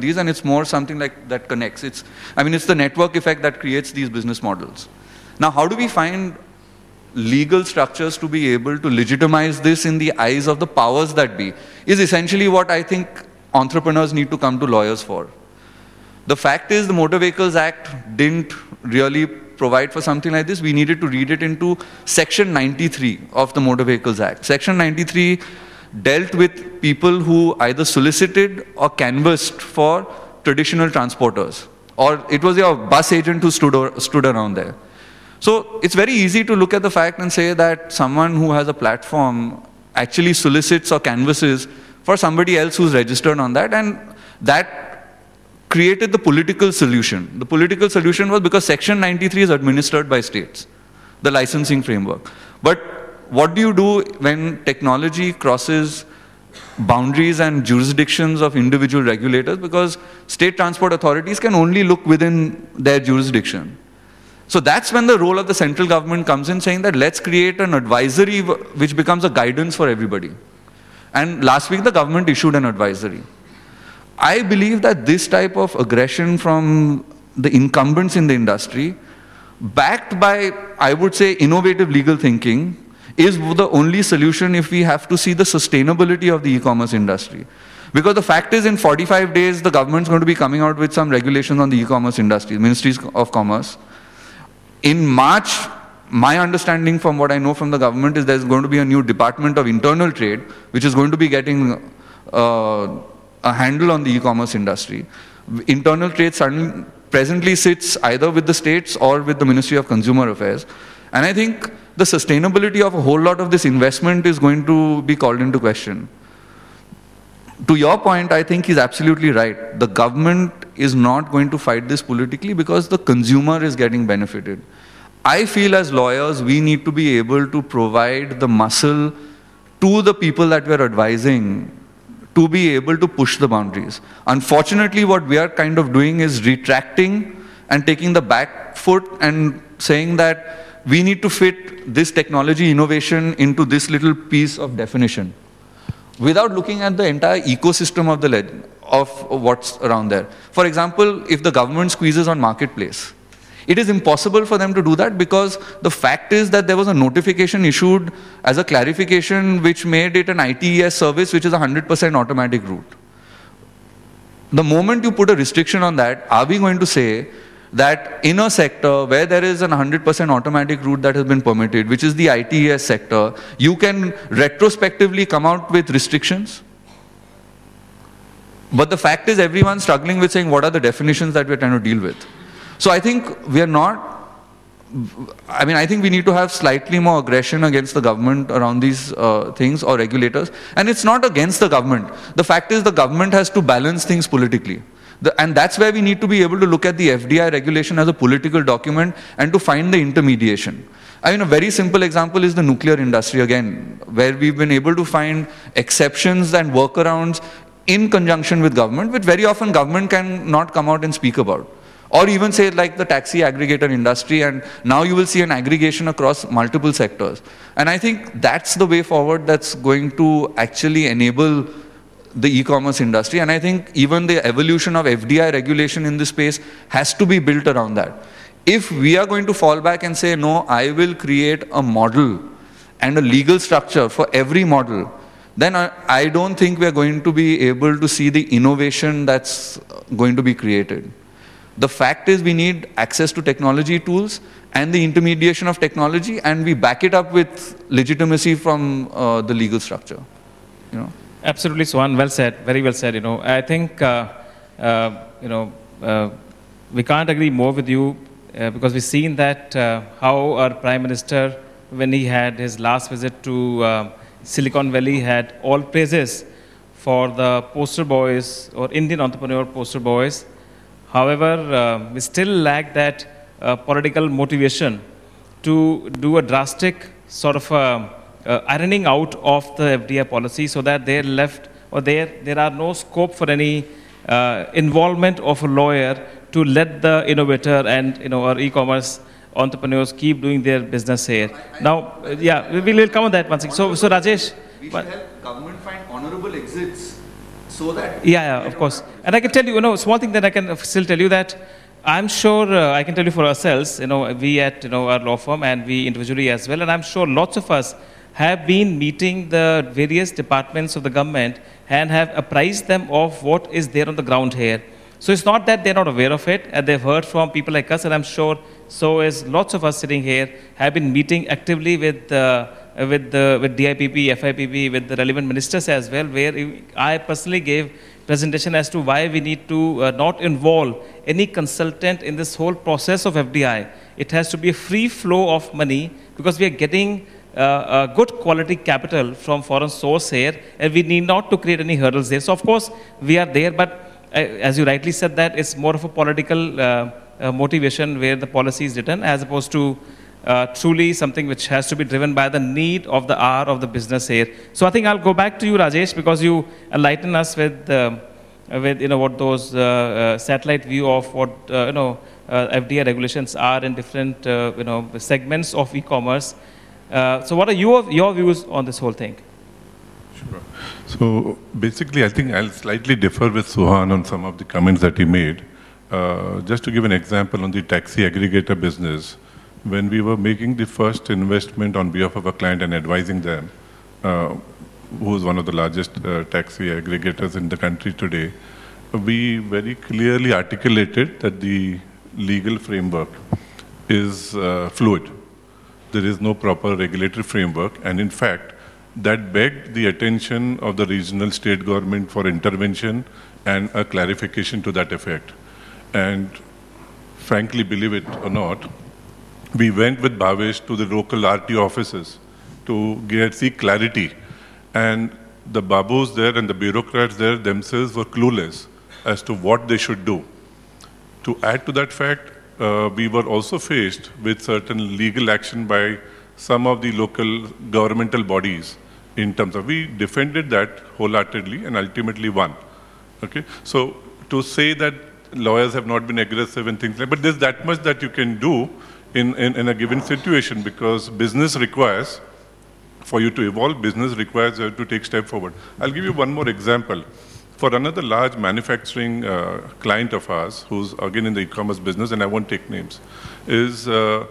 these and it's more something like that connects. It's, I mean, it's the network effect that creates these business models. Now, how do we find legal structures to be able to legitimize this in the eyes of the powers that be is essentially what I think entrepreneurs need to come to lawyers for. The fact is the Motor Vehicles Act didn't really provide for something like this. We needed to read it into Section 93 of the Motor Vehicles Act. Section 93 dealt with people who either solicited or canvassed for traditional transporters. Or it was your bus agent who stood, or, stood around there. So it's very easy to look at the fact and say that someone who has a platform actually solicits or canvasses for somebody else who's registered on that and that created the political solution. The political solution was because Section 93 is administered by states, the licensing framework. But what do you do when technology crosses boundaries and jurisdictions of individual regulators because state transport authorities can only look within their jurisdiction. So that's when the role of the central government comes in saying that let's create an advisory which becomes a guidance for everybody. And last week the government issued an advisory. I believe that this type of aggression from the incumbents in the industry, backed by, I would say, innovative legal thinking, is the only solution if we have to see the sustainability of the e-commerce industry. Because the fact is in 45 days, the government's going to be coming out with some regulations on the e-commerce industry, ministries of commerce. In March, my understanding from what I know from the government is there's going to be a new Department of Internal Trade, which is going to be getting uh, a handle on the e-commerce industry. Internal Trade suddenly, presently sits either with the states or with the Ministry of Consumer Affairs. And I think the sustainability of a whole lot of this investment is going to be called into question. To your point, I think he's absolutely right. The government is not going to fight this politically because the consumer is getting benefited. I feel as lawyers, we need to be able to provide the muscle to the people that we're advising to be able to push the boundaries. Unfortunately, what we are kind of doing is retracting and taking the back foot and saying that we need to fit this technology innovation into this little piece of definition without looking at the entire ecosystem of the of what's around there. For example, if the government squeezes on marketplace, it is impossible for them to do that because the fact is that there was a notification issued as a clarification which made it an ITES service which is a 100% automatic route. The moment you put a restriction on that, are we going to say that in a sector where there is an 100% automatic route that has been permitted, which is the ITES sector, you can retrospectively come out with restrictions. But the fact is everyone's struggling with saying what are the definitions that we're trying to deal with. So I think we are not, I mean, I think we need to have slightly more aggression against the government around these uh, things or regulators. And it's not against the government. The fact is the government has to balance things politically. The, and that's where we need to be able to look at the FDI regulation as a political document and to find the intermediation. I mean, a very simple example is the nuclear industry again, where we've been able to find exceptions and workarounds in conjunction with government, which very often government can not come out and speak about. Or even say like the taxi aggregator industry and now you will see an aggregation across multiple sectors. And I think that's the way forward that's going to actually enable the e-commerce industry. And I think even the evolution of FDI regulation in this space has to be built around that. If we are going to fall back and say, no, I will create a model and a legal structure for every model, then I, I don't think we're going to be able to see the innovation that's going to be created. The fact is we need access to technology tools and the intermediation of technology and we back it up with legitimacy from uh, the legal structure. You know? Absolutely, Suhan. Well said. Very well said. You know, I think uh, uh, you know uh, we can't agree more with you uh, because we've seen that uh, how our Prime Minister, when he had his last visit to uh, Silicon Valley, had all praises for the poster boys or Indian entrepreneur poster boys. However, we still lack that political motivation to do a drastic sort of uh, ironing out of the FDI policy so that they're left or there, there are no scope for any uh, involvement of a lawyer to let the innovator and you know, our e-commerce entrepreneurs keep doing their business here. Now, uh, yeah, we will come on that one second. So, so Rajesh. We should help government find honorable exits so that. Yeah, yeah, of course. And I can tell you, you know, small thing that I can still tell you that I'm sure uh, I can tell you for ourselves, you know, we at you know, our law firm and we individually as well, and I'm sure lots of us have been meeting the various departments of the government and have apprised them of what is there on the ground here. So it's not that they're not aware of it, and they've heard from people like us, and I'm sure so is lots of us sitting here have been meeting actively with. Uh, with, the, with DIPP, FIPB, with the relevant ministers as well, where I personally gave presentation as to why we need to uh, not involve any consultant in this whole process of FDI. It has to be a free flow of money because we are getting uh, good quality capital from foreign source here, and we need not to create any hurdles there. So of course we are there, but uh, as you rightly said, that it's more of a political uh, uh, motivation where the policy is written, as opposed to uh, truly something which has to be driven by the need of the hour of the business here. So I think I'll go back to you, Rajesh, because you enlighten us with, uh, with you know, what those uh, satellite view of what you know, FDI regulations are in different you know, segments of e-commerce. So what are your, your views on this whole thing? Sure. So basically, I think I'll slightly differ with Suhan on some of the comments that he made. Uh, just to give an example on the taxi aggregator business, when we were making the first investment on behalf of a client and advising them, uh, who is one of the largest uh, taxi aggregators in the country today, we very clearly articulated that the legal framework is uh, fluid. There is no proper regulatory framework, and in fact, that begged the attention of the regional state government for intervention and a clarification to that effect. And frankly, believe it or not, we went with Bhavish to the local RT offices to get seek clarity. And the babus there and the bureaucrats there themselves were clueless as to what they should do. To add to that fact, uh, we were also faced with certain legal action by some of the local governmental bodies in terms of we defended that wholeheartedly and ultimately won. Okay, so to say that lawyers have not been aggressive and things like, but there's that much that you can do in, in, in a given situation because business requires, for you to evolve, business requires you to take step forward. I'll give you one more example. For another large manufacturing uh, client of ours, who's again in the e-commerce business, and I won't take names, is uh,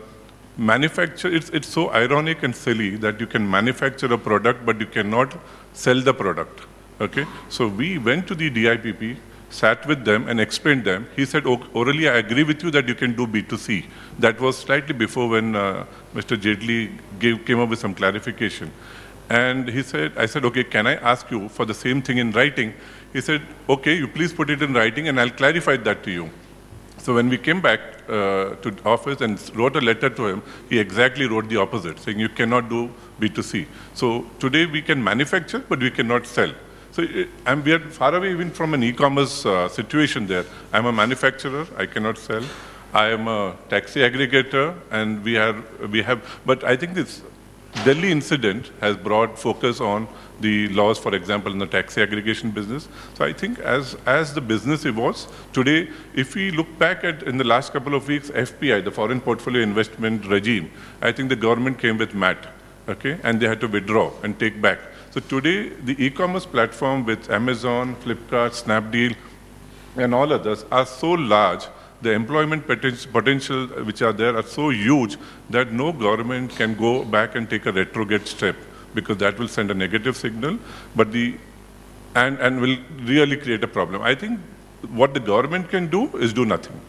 manufacture, it's, it's so ironic and silly that you can manufacture a product, but you cannot sell the product. Okay? So we went to the DIPP, sat with them and explained them. He said, orally, I agree with you that you can do B2C. That was slightly before when uh, Mr. Jaitley gave, came up with some clarification. And he said, I said, okay, can I ask you for the same thing in writing? He said, okay, you please put it in writing and I'll clarify that to you. So when we came back uh, to office and wrote a letter to him, he exactly wrote the opposite, saying you cannot do B2C. So today we can manufacture, but we cannot sell. So I'm, we are far away even from an e-commerce uh, situation there. I'm a manufacturer, I cannot sell. I am a taxi aggregator, and we, are, we have, but I think this Delhi incident has brought focus on the laws, for example, in the taxi aggregation business. So I think as, as the business evolves, today, if we look back at in the last couple of weeks, FPI, the Foreign Portfolio Investment Regime, I think the government came with MAT, okay, and they had to withdraw and take back. So today, the e-commerce platform with Amazon, Flipkart, Snapdeal, and all others are so large, the employment potential uh, which are there are so huge that no government can go back and take a retrograde step because that will send a negative signal, but the and, and will really create a problem. I think what the government can do is do nothing.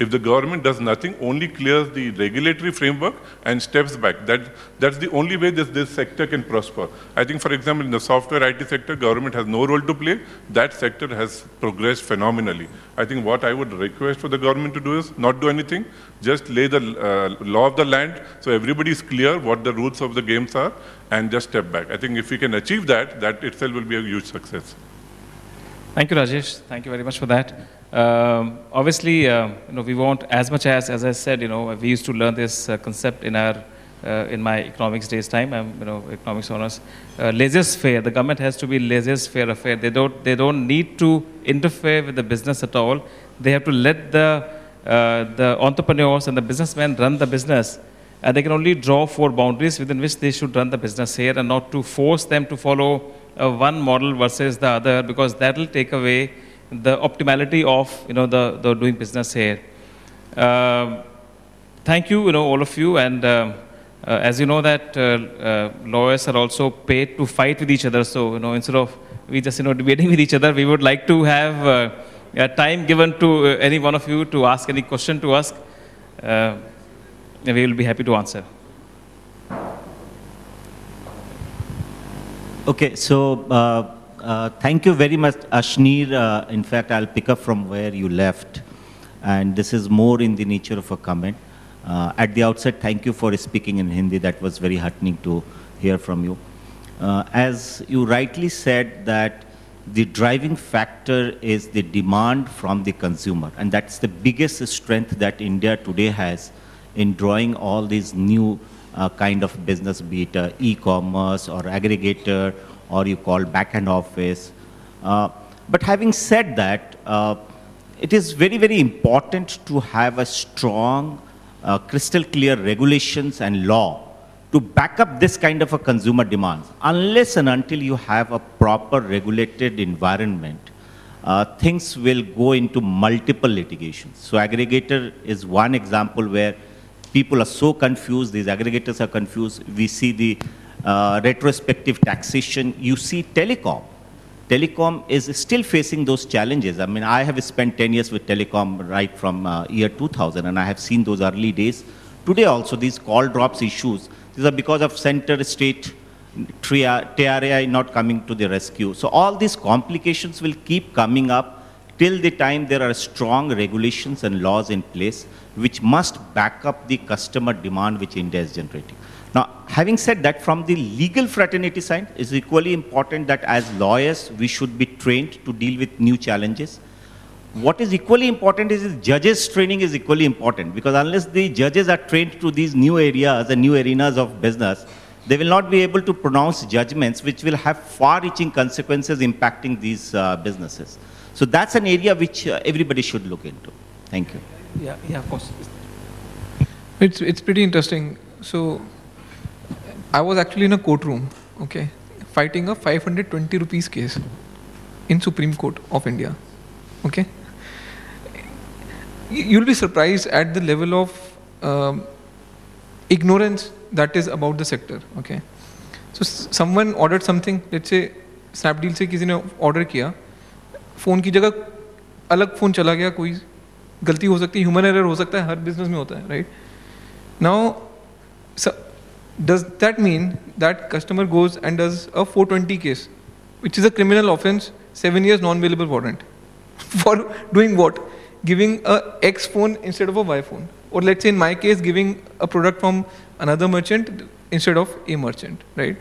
If the government does nothing, only clears the regulatory framework and steps back, that, that's the only way this, this sector can prosper. I think, for example, in the software IT sector, government has no role to play. That sector has progressed phenomenally. I think what I would request for the government to do is not do anything, just lay the uh, law of the land so everybody is clear what the rules of the games are and just step back. I think if we can achieve that, that itself will be a huge success. Thank you, Rajesh. Thank you very much for that. Um, obviously, uh, you know, we want as much as, as I said, you know, we used to learn this uh, concept in our, uh, in my economics days time. I'm, you know, economics honors. Uh, laissez-faire. The government has to be laissez-faire affair. They don't, they don't need to interfere with the business at all. They have to let the, uh, the entrepreneurs and the businessmen run the business. And they can only draw four boundaries within which they should run the business here, and not to force them to follow uh, one model versus the other because that will take away the optimality of you know the, the doing business here. Uh, thank you, you know, all of you, and uh, uh, as you know that uh, uh, lawyers are also paid to fight with each other. So you know, instead of we just you know debating with each other, we would like to have uh, time given to any one of you to ask any question to. Uh, we will be happy to answer. Okay, so uh, uh, thank you very much, Ashneer. Uh, in fact, I'll pick up from where you left, and this is more in the nature of a comment. Uh, at the outset, thank you for speaking in Hindi. That was very heartening to hear from you. Uh, as you rightly said, that the driving factor is the demand from the consumer, and that's the biggest strength that India today has in drawing all these new kind of business, be it uh, e-commerce or aggregator or you call back-end office. Uh, but having said that, uh, it is very, very important to have a strong, crystal clear regulations and law to back up this kind of a consumer demand. Unless and until you have a proper regulated environment, uh, things will go into multiple litigations. So aggregator is one example where people are so confused, these aggregators are confused. We see the uh, retrospective taxation. You see telecom. Telecom is still facing those challenges. I mean, I have spent 10 years with telecom right from uh, year 2000, and I have seen those early days. Today also, these call drops issues, these are because of center state TRAI not coming to the rescue. So all these complications will keep coming up till the time there are strong regulations and laws in place which must back up the customer demand which India is generating. Now, having said that, from the legal fraternity side, it's equally important that as lawyers, we should be trained to deal with new challenges. What is equally important is, judges training is equally important because unless the judges are trained to these new areas and new arenas of business, they will not be able to pronounce judgments which will have far-reaching consequences impacting these uh, businesses. So that's an area which uh, everybody should look into. Thank you. Yeah, yeah, of course. It's, it's pretty interesting. So, I was actually in a courtroom, okay, fighting a 520 rupees case in Supreme Court of India, okay. You'll be surprised at the level of um, ignorance that is about the sector, okay. So, someone ordered something, let's say, Snapdeal से किसी ने order किया, phone की जगह अलग phone चला गया, कोई गलती हो सकती ह्यूमन एरर हो सकता है, हर बिज़नेस में होता है right now does that mean that customer goes and does a four twenty case which is a criminal offence seven years non available warrant for doing what giving a x phone instead of a y phone और let's in my case giving a product from another merchant instead of a merchant right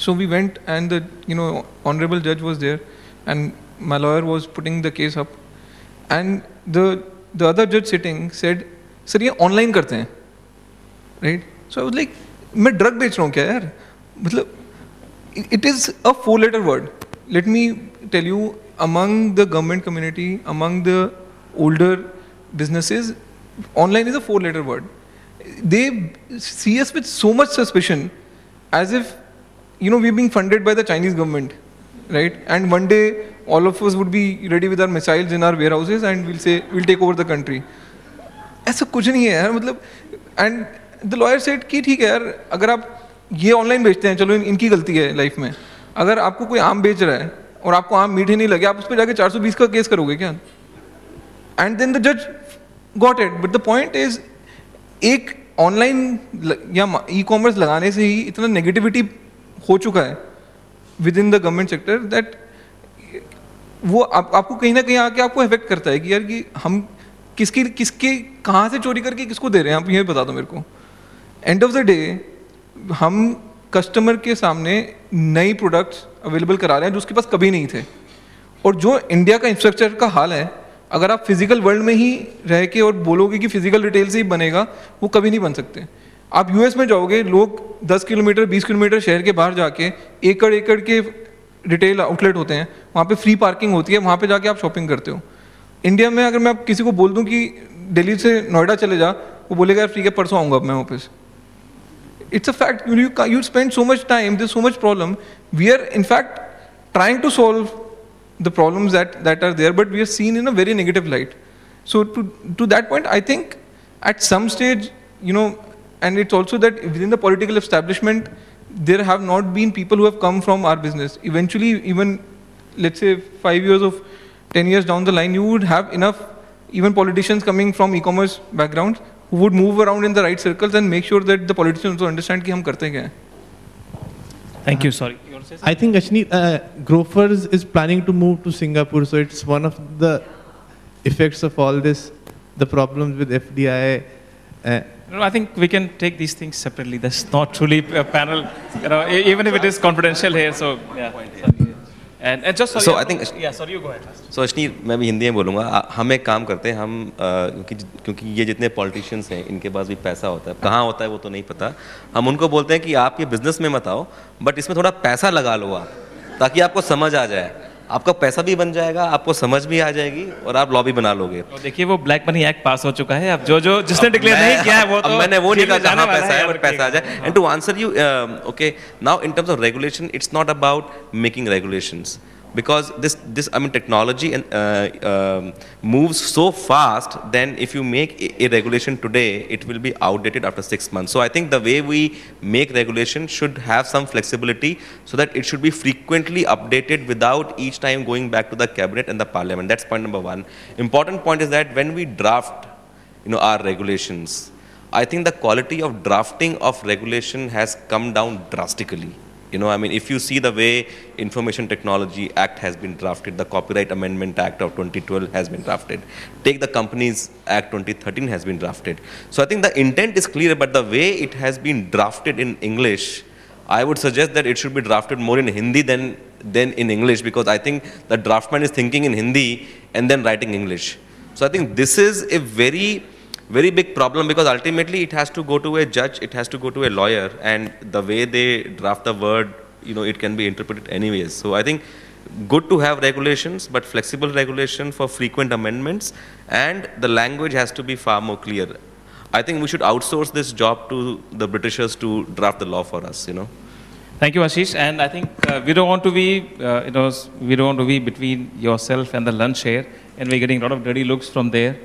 so we went and the you know honourable जज was there and my lawyer was putting the case up and the the other judge sitting said sir ये online करते हैं right so I was like मैं drug बेच रहा हूँ क्या यार मतलब it is a four letter word let me tell you among the government community among the older businesses online is a four letter word they see us with so much suspicion as if you know we're being funded by the chinese government Right? And one day all of us would be ready with our missiles in our warehouses and we'll say we'll take over the country. ऐसा कुछ नहीं है यार मतलब and the lawyer set कि ठीक है यार अगर आप ये ऑनलाइन बेचते हैं चलो इन, इनकी गलती है लाइफ में। अगर आपको कोई आम बेच रहा है और आपको आम मीठे नहीं लगे आप उस पर जाके 420 का केस करोगे क्या? एंड देन द जज got it but the point is एक ऑनलाइन या ई कॉमर्स लगाने से ही इतना नेगेटिविटी हो चुका है। Within the government sector that वो आप, आपको कहीं ना कहीं आके आपको इफ़ेक्ट करता है कि यार कि हम किसकी किसके कहाँ से चोरी करके किसको दे रहे हैं आप ये बता दो मेरे को। एंड ऑफ़ द डे हम कस्टमर के सामने नई प्रोडक्ट्स अवेलेबल करा रहे हैं जो उसके पास कभी नहीं थे। और जो इंडिया का इंफ्रास्ट्रक्चर का हाल है अगर आप फ़िज़िकल वर्ल्ड में ही रह के और बोलोगे कि फ़िज़िकल रिटेल से ही बनेगा वो कभी नहीं बन सकते। आप यूएस में जाओगे, लोग 10 किलोमीटर 20 किलोमीटर शहर के बाहर जाके एकड़ एकड़ के रिटेल आउटलेट होते हैं, वहाँ पे फ्री पार्किंग होती है, वहाँ पे जाके आप शॉपिंग करते हो। इंडिया में अगर मैं आप किसी को बोल दूँ कि दिल्ली से नोएडा चले जा, वो बोलेगा, यार फ्री के परसों आऊँगा अब मैं वापस. It's a fact you you spend so much time this so much problem we are in fact trying to solve the problem that that are there but we are seen in a very negative light so to to that point I think at some stage you know and it's also that within the political establishment, there have not been people who have come from our business. Eventually, even let's say five years of 10 years down the line, you would have enough even politicians coming from e-commerce backgrounds who would move around in the right circles and make sure that the politicians also understand that we करते Thank you. Sorry. I think Ashneer uh, Grofers is planning to move to Singapore, so it's one of the effects of all this, the problems with FDI. Uh, No, I think we can take these things separately. That's not truly a panel, you know, e- even if it is confidential here. So yeah. And, and just sorry, So I think- yeah. Sorry, you go ahead. first. So अश्नी मैं भी हिंदी में बोलूँगा हम एक काम करते हैं हम अ, क्योंकि क्योंकि ये जितने पॉलिटिशियंस हैं इनके पास भी पैसा होता है कहाँ होता है वो तो नहीं पता हम उनको बोलते हैं कि आप ये बिज़नेस में मत आओ बट इसमें थोड़ा पैसा लगा लो आप ताकि आपको समझ आ जाए आपका पैसा भी बन जाएगा आपको समझ भी आ जाएगी और आप लॉबी बना लोगे। तो देखिए वो ब्लैक मनी एक्ट पास हो चुका है। अब जो जो जिसने डिक्लेयर नहीं किया है वो तो मैंने वो नहीं कहा जाने पैसा है बट पैसा आ जाए। And to answer you okay now in terms of regulation it's not about making regulations because this this i mean technology and uh, um, moves so fast then if you make a, regulation today it will be outdated after 6 months. So i think the way we make regulation should have some flexibility so that it should be frequently updated without each time going back to the cabinet and the parliament. That's point number 1 important point is that when we draft you know our regulations i think the quality of drafting of regulation has come down drastically you know i mean if you see the way information technology act has been drafted the copyright amendment act of 2012 has been drafted take the companies act 2013 has been drafted so i think the intent is clear but the way it has been drafted in english I would suggest that it should be drafted more in Hindi than, than in English because I think the draftman is thinking in Hindi and then writing English. So I think this is a very, very big problem because ultimately it has to go to a judge, it has to go to a lawyer, and the way they draft the word, you know, it can be interpreted anyways. So I think good to have regulations, but flexible regulation for frequent amendments, and the language has to be far more clear. I think we should outsource this job to the Britishers to draft the law for us, you know. Thank you, Ashish. And I think uh, we don't want to be, uh, you know, we don't want to be between yourself and the lunch here, and we're getting a lot of dirty looks from there.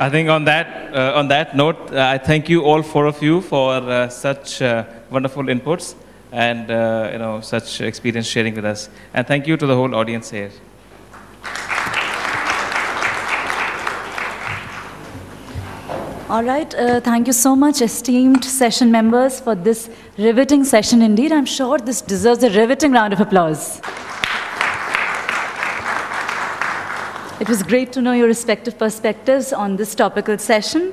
I think on that, uh, on that note, uh, I thank you all four of you for uh, such uh, wonderful inputs and uh, you know such experience sharing with us. And thank you to the whole audience here. All right, uh, thank you so much, esteemed session members, for this riveting session indeed. I'm sure this deserves a riveting round of applause. It was great to know your respective perspectives on this topical session.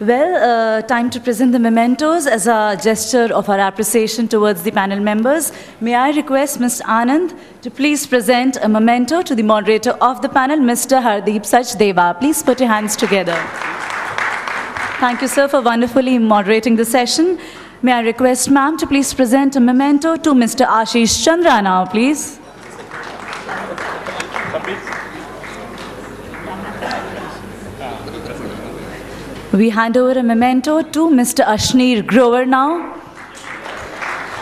Well, uh, time to present the mementos as a gesture of our appreciation towards the panel members. May I request Mr. Anand to please present a memento to the moderator of the panel, Mr. Hardeep Sachdeva. Please put your hands together. Thank you, sir, for wonderfully moderating the session. May I request ma'am to please present a memento to Mr. Ashish Chandra now, please. We hand over a memento to Mr. Ashneer Grover now.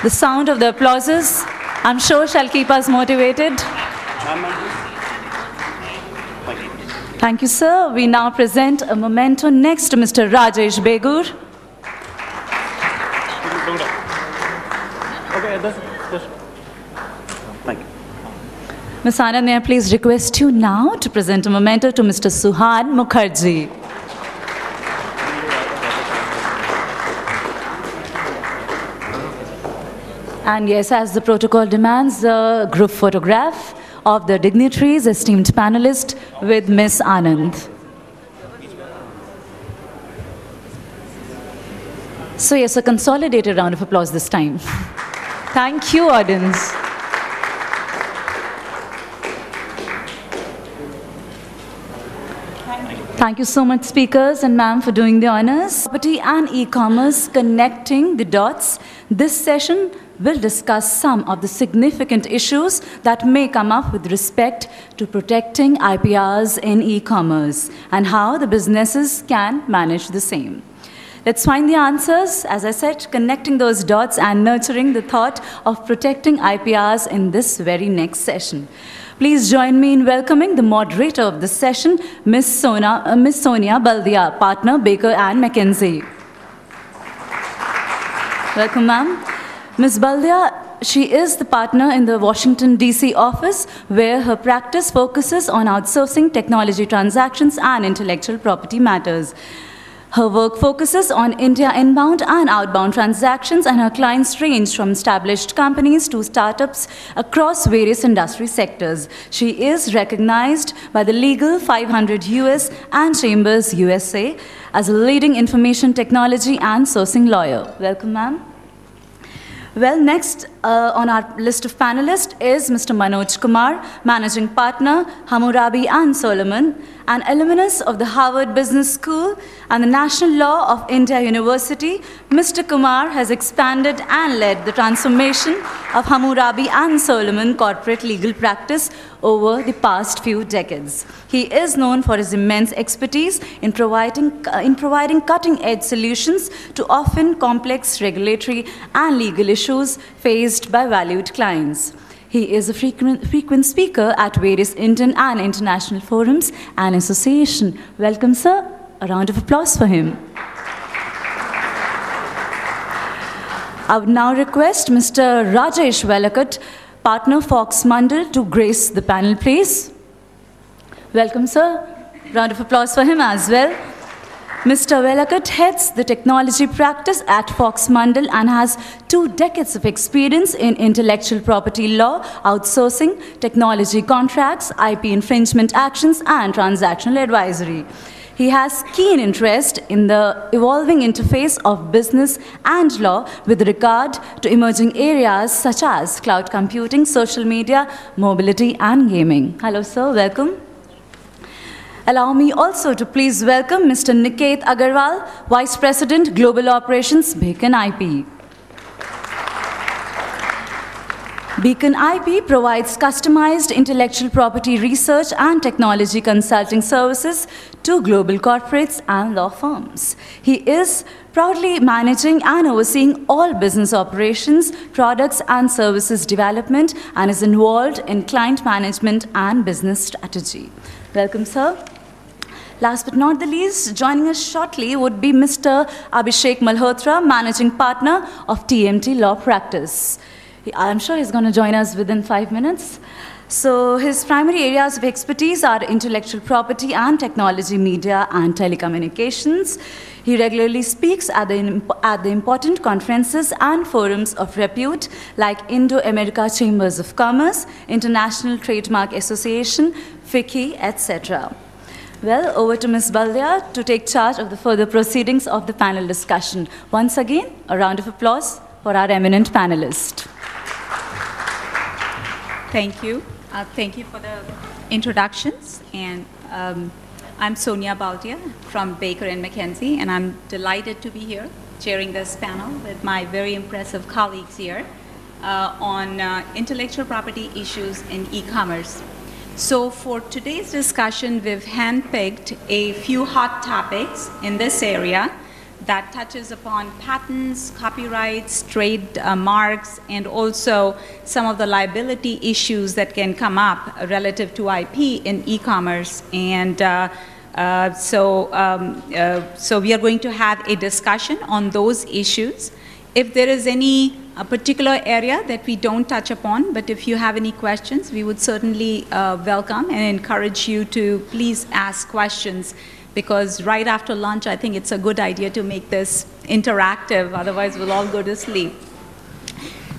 The sound of the applauses, I'm sure, shall keep us motivated. Thank you, sir. We now present a memento next to Mr. Rajesh Begur. Ms. Anand, may I please request you now to present a memento to Mr. Suhan Mukherjee. And yes, as the protocol demands, the group photograph of the dignitaries, esteemed panelist, with Ms. Anand. So yes, a consolidated round of applause this time. Thank you, audience. Thank you so much, speakers and ma'am, for doing the honors. Property and e-commerce connecting the dots. This session will discuss some of the significant issues that may come up with respect to protecting IPRs in e-commerce and how the businesses can manage the same. Let's find the answers, as I said, connecting those dots and nurturing the thought of protecting IPRs in this very next session. Please join me in welcoming the moderator of this session, Ms. Sona, uh, Ms. Sonia Baldia, partner Baker and McKenzie. Welcome, ma'am. Ms. Baldia, she is the partner in the Washington, D.C. office, where her practice focuses on outsourcing technology transactions and intellectual property matters. Her work focuses on India inbound and outbound transactions, and her clients range from established companies to startups across various industry sectors. She is recognized by the Legal 500 US and Chambers USA as a leading information technology and sourcing lawyer. Welcome, ma'am. Well, next uh, on our list of panelists is Mr. Manoj Kumar, Managing Partner, Hammurabi and Solomon, an alumnus of the Harvard Business School and the National Law of India University. Mr. Kumar has expanded and led the transformation of Hammurabi and Solomon corporate legal practice over the past few decades. He is known for his immense expertise in providing, in providing cutting-edge solutions to often complex regulatory and legal issues faced by valued clients. He is a frequent, frequent speaker at various Indian and international forums and associations. Welcome, sir. A round of applause for him. I would now request Mr. Rajesh Velakat, partner Fox Mandal, to grace the panel, please. Welcome, sir. Round of applause for him as well. Mr. Velakat heads the technology practice at Fox Mandal and has two decades of experience in intellectual property law, outsourcing, technology contracts, IP infringement actions, and transactional advisory. He has keen interest in the evolving interface of business and law with regard to emerging areas such as cloud computing, social media, mobility, and gaming. Hello, sir. Welcome. Allow me also to please welcome Mr. Niket Agarwal, Vice President, Global Operations, Beacon IP. Beacon IP provides customized intellectual property research and technology consulting services to global corporates and law firms. He is proudly managing and overseeing all business operations, products, and services development and is involved in client management and business strategy. Welcome, sir. Last but not the least, joining us shortly would be Mr. Abhishek Malhotra, Managing Partner of TMT Law Practice. I'm sure he's going to join us within five minutes. So his primary areas of expertise are intellectual property and technology, media, and telecommunications. He regularly speaks at the, at the important conferences and forums of repute like Indo-America Chambers of Commerce, International Trademark Association, FICCI, etc. Well, over to Ms. Baldia to take charge of the further proceedings of the panel discussion. Once again, a round of applause for our eminent panelist. Thank you. Uh, thank you for the introductions. And um, I'm Sonia Baldia from Baker and McKenzie, and I'm delighted to be here chairing this panel with my very impressive colleagues here uh, on uh, intellectual property issues in e-commerce. So for today's discussion, we've handpicked a few hot topics in this area that touches upon patents, copyrights, trade uh, marks, and also some of the liability issues that can come up relative to IP in e-commerce. And uh, uh, so, um, uh, so we are going to have a discussion on those issues. If there is any a particular area that we don't touch upon, but if you have any questions, we would certainly uh, welcome and encourage you to please ask questions because right after lunch, I think it's a good idea to make this interactive, otherwise we'll all go to sleep.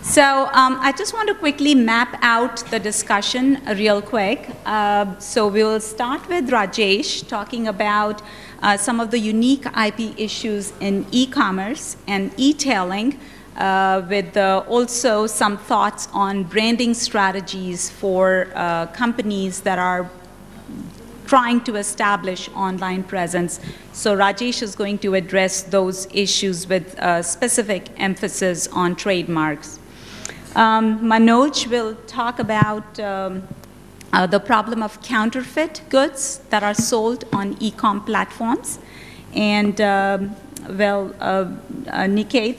So um, I just want to quickly map out the discussion real quick. Uh, so we'll start with Rajesh talking about uh, some of the unique IP issues in e-commerce and e-tailing, uh, with also some thoughts on branding strategies for uh, companies that are trying to establish online presence. So Rajesh is going to address those issues with uh, specific emphasis on trademarks. Um, Manoj will talk about um, uh, the problem of counterfeit goods that are sold on e-com platforms. And um, well, uh, uh,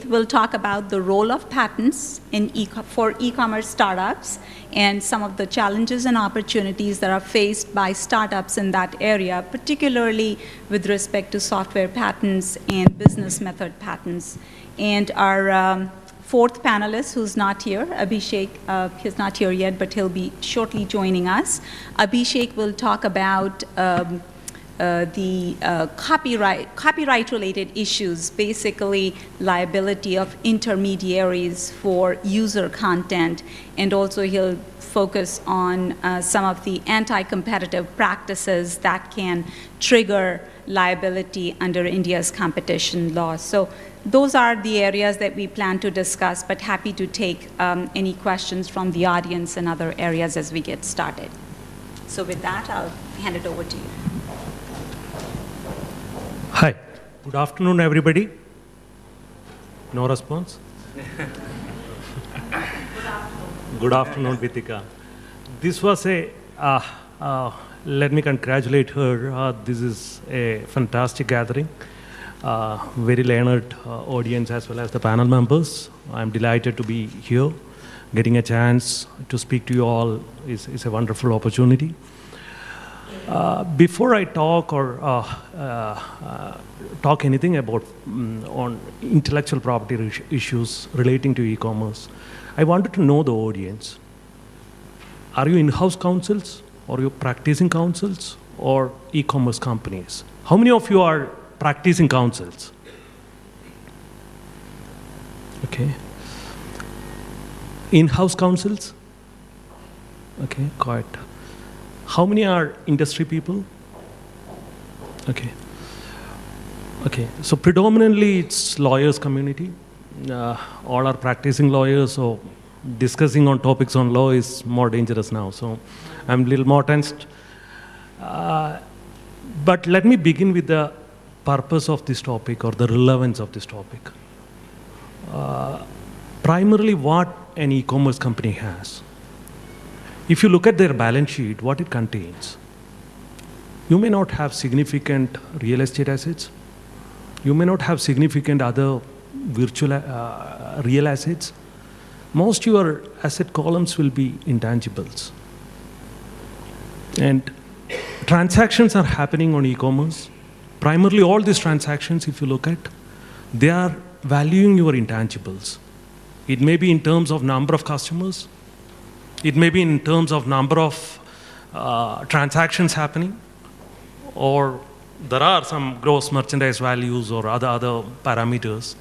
will talk about the role of patents in e for e-commerce startups and some of the challenges and opportunities that are faced by startups in that area, particularly with respect to software patents and business method patents. And our um, fourth panelist, who's not here, Abhishek, uh, he's not here yet, but he'll be shortly joining us. Abhishek will talk about um, uh, the uh, copyright, copyright related issues, basically liability of intermediaries for user content, and also he'll focus on uh, some of the anti-competitive practices that can trigger liability under India's competition laws. So those are the areas that we plan to discuss, but happy to take um, any questions from the audience and other areas as we get started. So with that, I'll hand it over to you. Hi. Good afternoon, everybody. No response? Good afternoon, Vitika. This was a, uh, uh, let me congratulate her. Uh, this is a fantastic gathering. Uh, very learned uh, audience as well as the panel members. I'm delighted to be here. Getting a chance to speak to you all is, is a wonderful opportunity. Uh, before I talk or uh, uh, uh talk anything about um, on intellectual property issues relating to e-commerce, I wanted to know the audience. Are you in-house counsels, or you practicing counsels, or e-commerce companies? How many of you are practicing counsels? Okay. In-house counsels? Okay, quite. How many are industry people? Okay. Okay, so predominantly it's lawyers community. Uh, all are practicing lawyers, so discussing on topics on law is more dangerous now. So I'm a little more tensed. Uh, but let me begin with the purpose of this topic or the relevance of this topic. Uh, primarily, what an e commerce company has. If you look at their balance sheet, what it contains, you may not have significant real estate assets. You may not have significant other virtual uh, real assets. Most your asset columns will be intangibles. And transactions are happening on e-commerce. Primarily all these transactions, if you look at, they are valuing your intangibles. It may be in terms of number of customers, it may be in terms of number of uh, transactions happening, or there are some gross merchandise values or other, other parameters.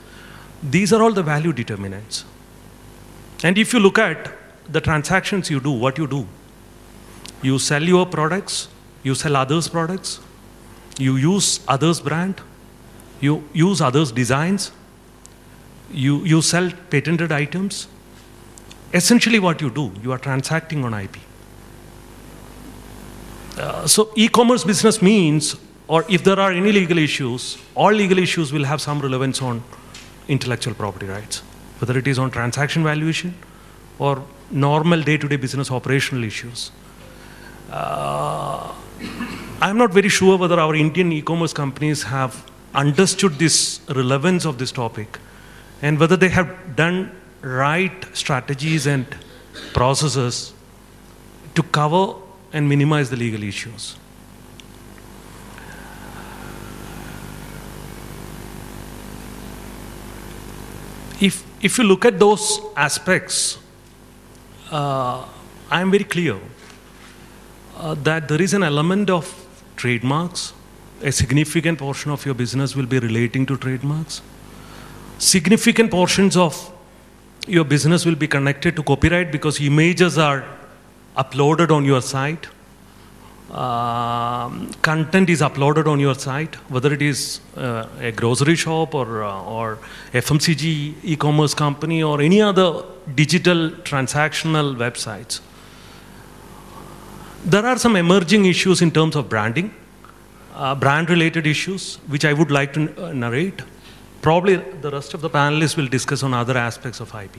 These are all the value determinants. And if you look at the transactions you do, what you do, you sell your products, you sell others' products, you use others' brand, you use others' designs, you, you sell patented items, essentially what you do, you are transacting on IP. Uh, so e-commerce business means, or if there are any legal issues, all legal issues will have some relevance on intellectual property rights, whether it is on transaction valuation or normal day-to-day business operational issues. Uh, I'm not very sure whether our Indian e-commerce companies have understood this relevance of this topic and whether they have done right strategies and processes to cover and minimize the legal issues. If, if you look at those aspects, uh, I am very clear uh, that there is an element of trademarks. A significant portion of your business will be relating to trademarks. Significant portions of your business will be connected to copyright because images are uploaded on your site. Um, content is uploaded on your site, whether it is uh, a grocery shop or, uh, or FMCG e-commerce company or any other digital transactional websites. There are some emerging issues in terms of branding, uh, brand-related issues, which I would like to narrate. Probably the rest of the panelists will discuss on other aspects of IP.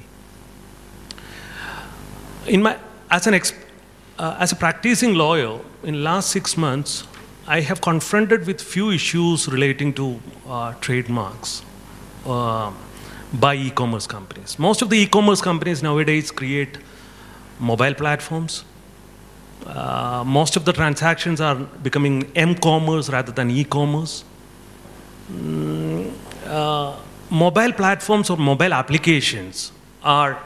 In my, as, an uh, as a practicing lawyer, in last six months, I have confronted with few issues relating to uh, trademarks uh, by e-commerce companies. Most of the e-commerce companies nowadays create mobile platforms. Uh, most of the transactions are becoming m-commerce rather than e-commerce. Mm, uh, mobile platforms or mobile applications are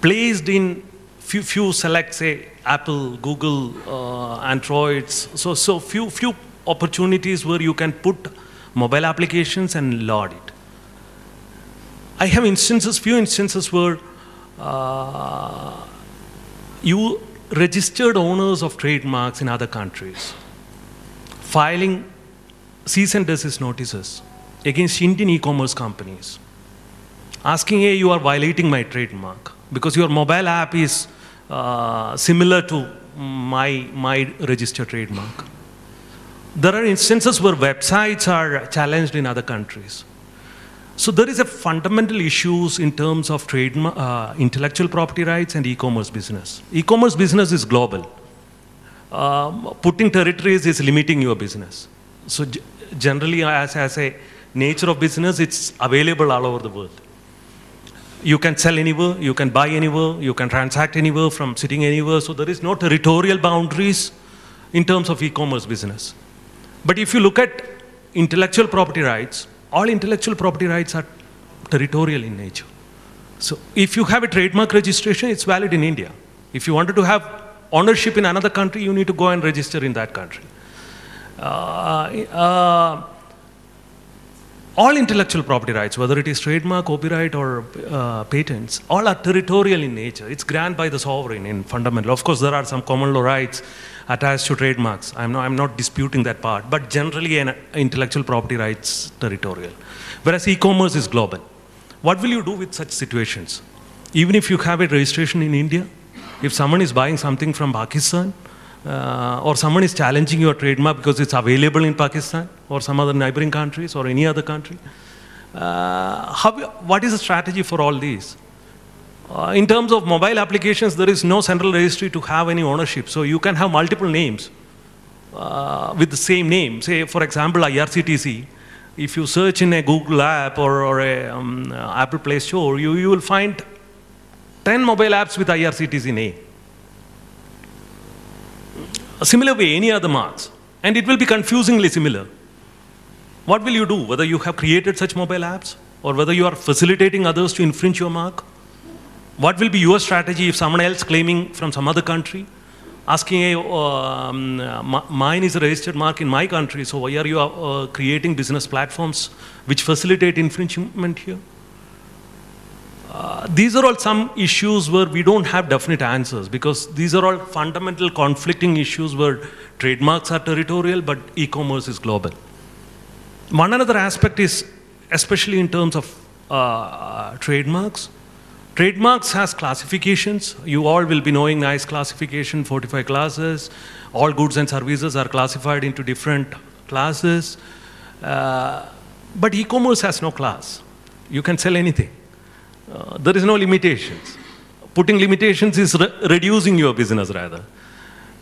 placed in few, few select, say, Apple, Google, uh, Androids. So, so few, few opportunities where you can put mobile applications and load it. I have instances, few instances where uh, you registered owners of trademarks in other countries filing cease and desist notices against Indian e-commerce companies, asking, hey, you are violating my trademark because your mobile app is uh, similar to my, my registered trademark. There are instances where websites are challenged in other countries. So there is a fundamental issues in terms of trade, uh, intellectual property rights and e-commerce business. E-commerce business is global. Um, putting territories is limiting your business. So generally, as, as a nature of business, it's available all over the world. You can sell anywhere, you can buy anywhere, you can transact anywhere from sitting anywhere. So there is no territorial boundaries in terms of e-commerce business. But if you look at intellectual property rights, all intellectual property rights are territorial in nature. So if you have a trademark registration, it's valid in India. If you wanted to have ownership in another country, you need to go and register in that country. Uh, uh, all intellectual property rights, whether it is trademark, copyright, or uh, patents, all are territorial in nature. It's granted by the sovereign in fundamental. Of course, there are some common law rights attached to trademarks. I'm not, I'm not disputing that part, but generally, an intellectual property rights territorial. Whereas e-commerce is global. What will you do with such situations? Even if you have a registration in India, if someone is buying something from Pakistan, uh, or someone is challenging your trademark because it's available in Pakistan or some other neighboring countries or any other country. Uh, how, what is the strategy for all these? Uh, in terms of mobile applications, there is no central registry to have any ownership. So you can have multiple names uh, with the same name. Say, for example, IRCTC. If you search in a Google app or, or a um, Apple Play Store, you, you will find 10 mobile apps with IRCTC name a similar way, any other marks. And it will be confusingly similar. What will you do? Whether you have created such mobile apps or whether you are facilitating others to infringe your mark? What will be your strategy if someone else claiming from some other country, asking, hey, um, mine is a registered mark in my country, so why are you uh, creating business platforms which facilitate infringement here? Uh, these are all some issues where we don't have definite answers because these are all fundamental conflicting issues where trademarks are territorial but e-commerce is global. One another aspect is, especially in terms of uh, trademarks, trademarks has classifications. You all will be knowing NICE classification, 45 classes. All goods and services are classified into different classes. Uh, but e-commerce has no class. You can sell anything. Uh, there is no limitations. Putting limitations is re reducing your business rather.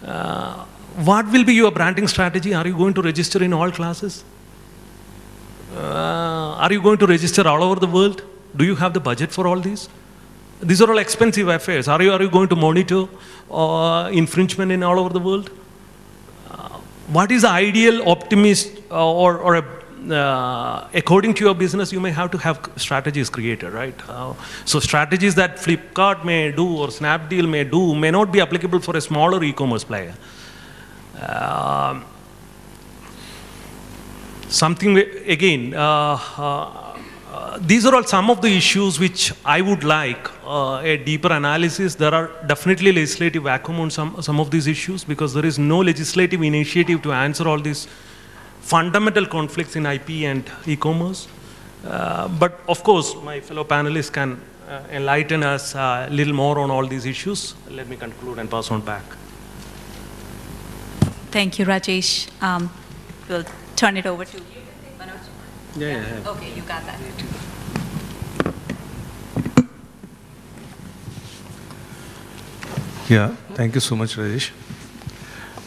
Uh, what will be your branding strategy? Are you going to register in all classes? Uh, are you going to register all over the world? Do you have the budget for all these? These are all expensive affairs. Are you, are you going to monitor uh, infringement in all over the world? Uh, what is the ideal optimist uh, or, or a uh, according to your business, you may have to have strategies created, right? Uh, so strategies that Flipkart may do or Snapdeal may do may not be applicable for a smaller e-commerce player. Uh, something, again, uh, uh, these are all some of the issues which I would like uh, a deeper analysis. There are definitely legislative vacuum on some, some of these issues because there is no legislative initiative to answer all these fundamental conflicts in IP and e-commerce. Uh, but of course, my fellow panelists can uh, enlighten us a little more on all these issues. Let me conclude and pass on back. Thank you, Rajesh. Um, we'll turn it over to Manoj. Yeah, yeah, yeah. Okay, you got that. Yeah, thank you so much, Rajesh.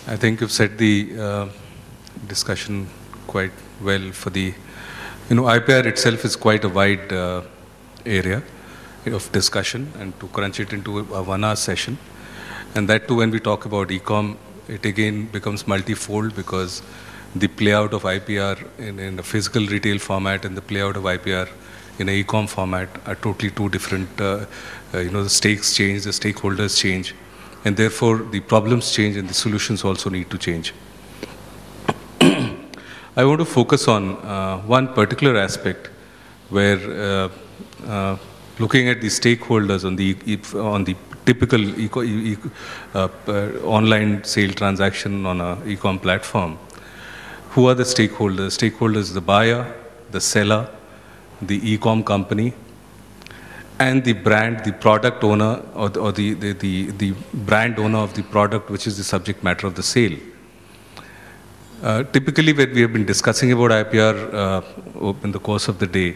I think you've set the uh, discussion quite well for the, you know, IPR itself is quite a wide uh, area of discussion and to crunch it into a one hour session. And that too, when we talk about e-com, it again becomes multifold because the playout of IPR in, in a physical retail format and the playout of IPR in a e-com format are totally two different, uh, uh, you know, the stakes change, the stakeholders change, and therefore the problems change and the solutions also need to change. I want to focus on uh, one particular aspect where uh, uh, looking at the stakeholders on the, on the typical eco, e, uh, online sale transaction on a e-com platform, who are the stakeholders? Stakeholders, the buyer, the seller, the e-com company, and the brand, the product owner, or, the, or the, the, the, the, brand owner of the product, which is the subject matter of the sale. Uh, typically, when we have been discussing about IPR uh, in the course of the day,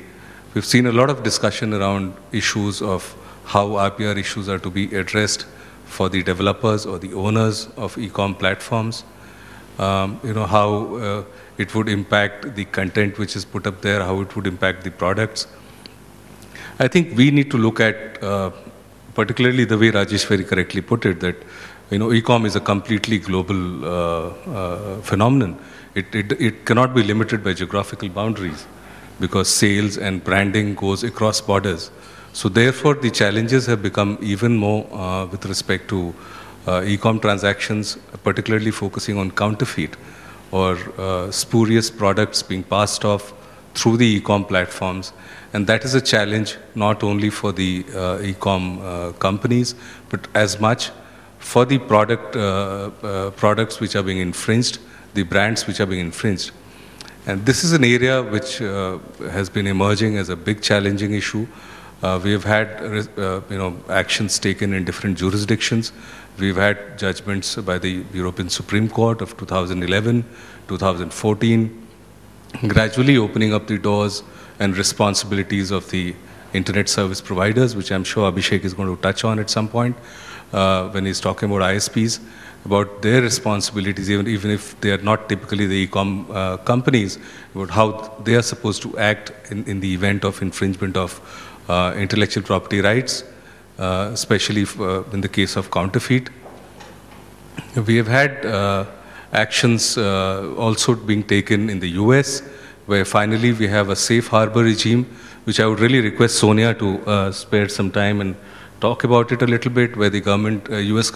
we've seen a lot of discussion around issues of how IPR issues are to be addressed for the developers or the owners of e-com platforms. Um, you know, how uh, it would impact the content which is put up there, how it would impact the products. I think we need to look at, uh, particularly the way Rajesh very correctly put it, that you know, e-com is a completely global uh, uh, phenomenon. It, it, it cannot be limited by geographical boundaries because sales and branding goes across borders. So therefore, the challenges have become even more uh, with respect to uh, e-com transactions, particularly focusing on counterfeit or uh, spurious products being passed off through the e-com platforms. And that is a challenge not only for the uh, e-com companies, but as much for the product, uh, uh, products which are being infringed, the brands which are being infringed. And this is an area which has been emerging as a big challenging issue. Uh, we have had, uh, you know, actions taken in different jurisdictions. We've had judgments by the European Supreme Court of 2011, 2014, gradually opening up the doors and responsibilities of the internet service providers, which I'm sure Abhishek is going to touch on at some point uh, when he's talking about ISPs, about their responsibilities, even, even if they are not typically the e-com uh, companies, about how they are supposed to act in, in the event of infringement of uh, intellectual property rights, uh, especially if, uh, in the case of counterfeit. We have had actions also being taken in the US, where finally we have a safe harbor regime, which I would really request Sonia to spare some time and talk about it a little bit, where the government, uh, US